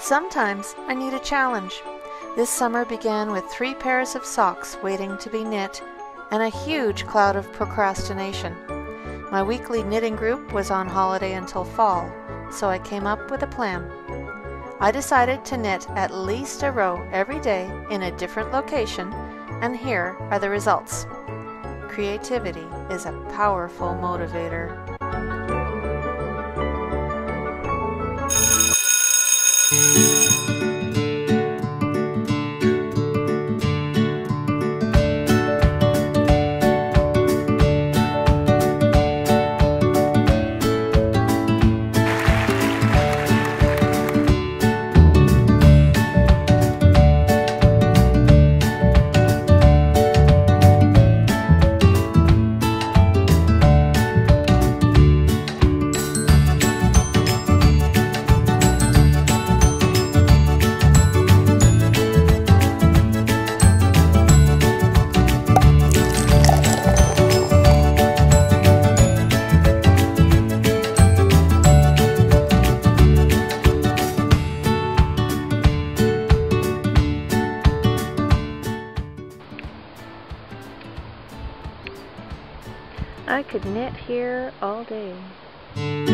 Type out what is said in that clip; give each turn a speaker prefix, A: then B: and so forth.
A: Sometimes I need a challenge. This summer began with three pairs of socks waiting to be knit and a huge cloud of procrastination. My weekly knitting group was on holiday until fall, so I came up with a plan. I decided to knit at least a row every day in a different location, and here are the results. Creativity is a powerful motivator. I could knit here all day.